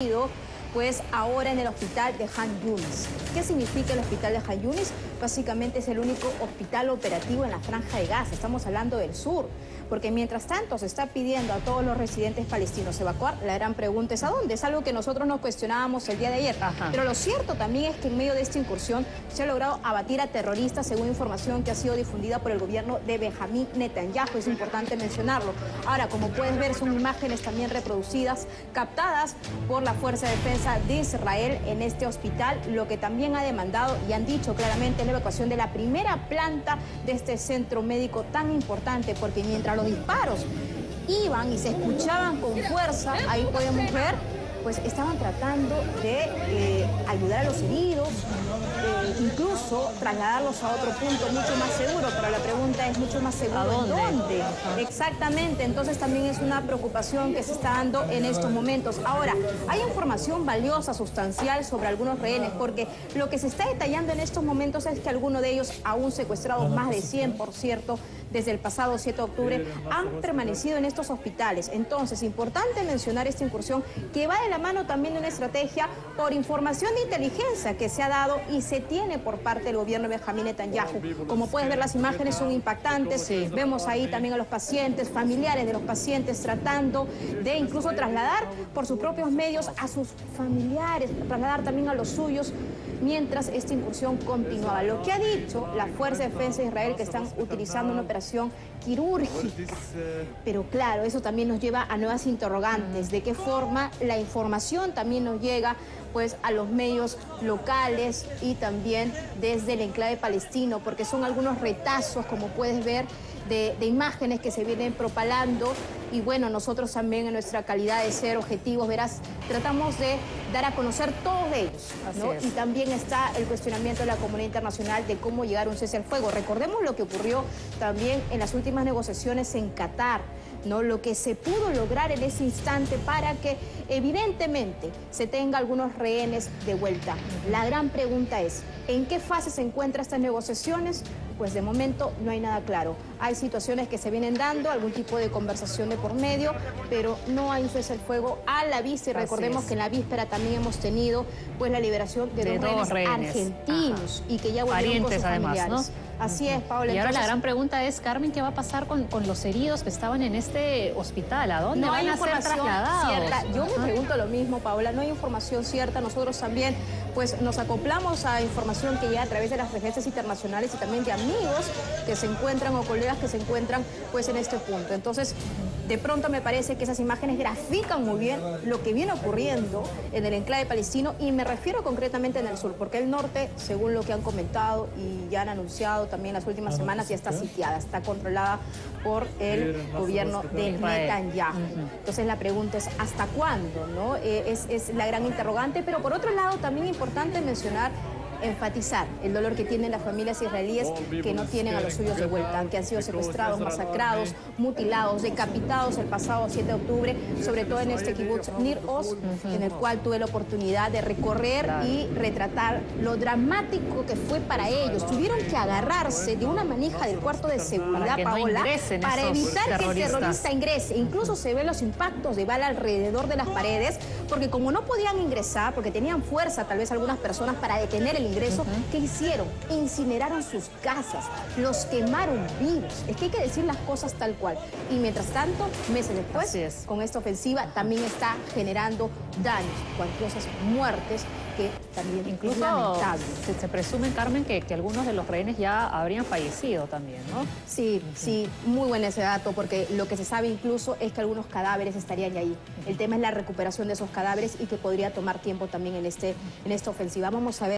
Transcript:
partido pues ahora en el hospital de Han Yunis. ¿Qué significa el hospital de Han Yunis? Básicamente es el único hospital operativo en la franja de Gaza, estamos hablando del sur, porque mientras tanto se está pidiendo a todos los residentes palestinos evacuar, la gran pregunta es ¿a dónde? Es algo que nosotros nos cuestionábamos el día de ayer, pero lo cierto también es que en medio de esta incursión se ha logrado abatir a terroristas según información que ha sido difundida por el gobierno de Benjamín Netanyahu, es importante mencionarlo. Ahora, como puedes ver, son imágenes también reproducidas, captadas por la Fuerza de Defensa de Israel en este hospital, lo que también ha demandado y han dicho claramente la evacuación de la primera planta de este centro médico tan importante, porque mientras los disparos iban y se escuchaban con fuerza, ahí podemos ver pues estaban tratando de eh, ayudar a los heridos, trasladarlos a otro punto mucho más seguro, pero la pregunta es mucho más seguro dónde? Exactamente, entonces también es una preocupación que se está dando en estos momentos. Ahora, hay información valiosa, sustancial sobre algunos rehenes, porque lo que se está detallando en estos momentos es que algunos de ellos, aún secuestrados, más de 100 por cierto, desde el pasado 7 de octubre, han permanecido en estos hospitales. Entonces, importante mencionar esta incursión que va de la mano también de una estrategia por información de inteligencia que se ha dado y se tiene por parte del gobierno de Benjamín Netanyahu. Como puedes ver, las imágenes son impactantes. Vemos ahí también a los pacientes, familiares de los pacientes tratando de incluso trasladar por sus propios medios a sus familiares, trasladar también a los suyos mientras esta incursión continuaba. Lo que ha dicho la Fuerza de Defensa de Israel que están utilizando una operación quirúrgica. Pero claro, eso también nos lleva a nuevas interrogantes. ¿De qué forma la información también nos llega pues a los medios locales y también desde el enclave palestino? Porque son algunos retazos, como puedes ver, de, imágenes que se vienen propalando y bueno, nosotros también en nuestra calidad de ser objetivos, verás, tratamos de dar a conocer todos ellos. Y también está el cuestionamiento de la comunidad internacional de cómo llegar a un cese al fuego. Recordemos lo que ocurrió también en las últimas negociaciones en Qatar, ¿no? lo que se pudo lograr en ese instante para que evidentemente se tenga algunos rehenes de vuelta. La gran pregunta es, ¿en qué fase se encuentran estas negociaciones? Pues de momento no hay nada claro. Hay situaciones que se vienen dando, algún tipo de conversación de por medio, pero no hay un cese al fuego a la vista y recordemos que en la víspera también hemos tenido pues la liberación de, dos, rehenes, argentinos y que ya volvieron con sus familiares. Así es, Paula. Y ahora la gran pregunta es, Carmen, ¿qué va a pasar con, los heridos que estaban en este hospital? ¿A dónde van a ser trasladados? Cierta. Yo me pregunto lo mismo, Paula. No hay información cierta. Nosotros también pues, nos acoplamos a información que llega a través de las regencias internacionales y también de amigos que se encuentran o colegas que se encuentran pues, en este punto. Entonces, de pronto me parece que esas imágenes grafican muy bien lo que viene ocurriendo en el enclave palestino y me refiero concretamente en el sur, porque el norte, según lo que han comentado y ya han anunciado también las últimas semanas, ya está sitiada, está controlada por el gobierno de Netanyahu. Entonces la pregunta es ¿hasta cuándo? ¿no? Eh, es, es la gran interrogante, pero por otro lado también importante mencionar enfatizar el dolor que tienen las familias israelíes que no tienen a los suyos de vuelta, que han sido secuestrados, masacrados, mutilados, decapitados el pasado 7 de octubre, sobre todo en este kibbutz Nir Oz, en el cual tuve la oportunidad de recorrer y retratar lo dramático que fue para ellos. Tuvieron que agarrarse de una manija del cuarto de seguridad, para Paola, para evitar que el terrorista ingrese. Incluso se ven los impactos de bala alrededor de las paredes, porque como no podían ingresar, porque tenían fuerza tal vez algunas personas para detener el ingreso, ¿qué hicieron? Incineraron sus casas, los quemaron vivos. Es que hay que decir las cosas tal cual. Y mientras tanto, meses después, con esta ofensiva también está generando daños, cuantiosas muertes que también Incluso Se, presume, Carmen, que, que, algunos de los rehenes ya habrían fallecido también, ¿no? Sí, sí, muy buen ese dato, porque lo que se sabe incluso es que algunos cadáveres estarían ahí. El tema es la recuperación de esos cadáveres y que podría tomar tiempo también en, este, en esta ofensiva. Vamos a ver.